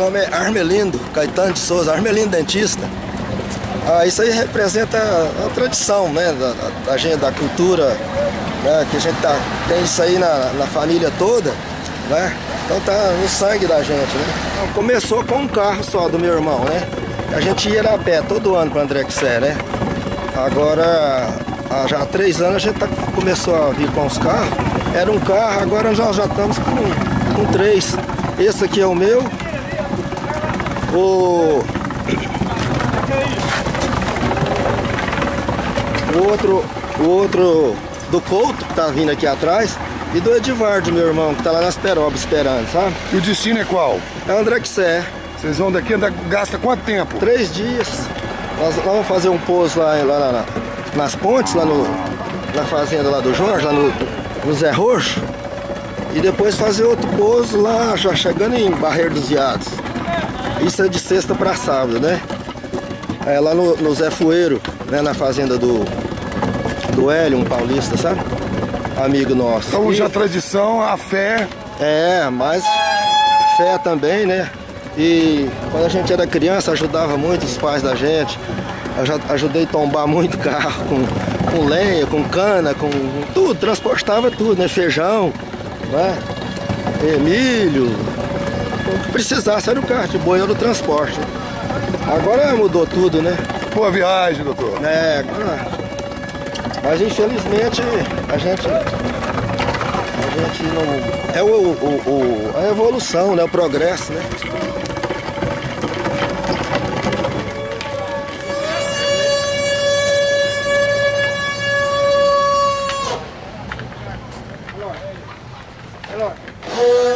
nome é Armelindo Caetano de Souza, Armelindo Dentista. Ah, isso aí representa a, a tradição né, da, gente, da cultura, né, que a gente tá, tem isso aí na, na família toda, né? Então tá no sangue da gente, né? Então, começou com um carro só do meu irmão, né? A gente ia a pé todo ano para André Xé, né? Agora, há já há três anos a gente tá, começou a vir com os carros. Era um carro, agora nós já estamos com, com três. Esse aqui é o meu. O o outro, o outro do Couto, que tá vindo aqui atrás, e do Edivardo, meu irmão, que tá lá nas Perobas esperando, sabe? E o destino é qual? É André Xé. Vocês vão daqui, gasta quanto tempo? Três dias. Nós, nós vamos fazer um pouso lá, lá na, na, nas pontes, lá no, na fazenda lá do Jorge, lá no, no Zé Roxo. E depois fazer outro pouso lá, já chegando em Barreiro dos Viados. Isso é de sexta para sábado, né? É lá no, no Zé Fueiro, né? Na fazenda do, do Hélio, um paulista, sabe? Amigo nosso. Então já a tradição, a fé. É, mas fé também, né? E quando a gente era criança ajudava muito os pais da gente. Eu já ajudei a tombar muito carro com, com lenha, com cana, com tudo, transportava tudo, né? Feijão, né? E milho o que o era o kart, boiando o transporte. Agora mudou tudo, né? Boa viagem, doutor. É, agora. Mas infelizmente a gente. A gente não. É o, o, o a evolução, né? O progresso, né? Hello.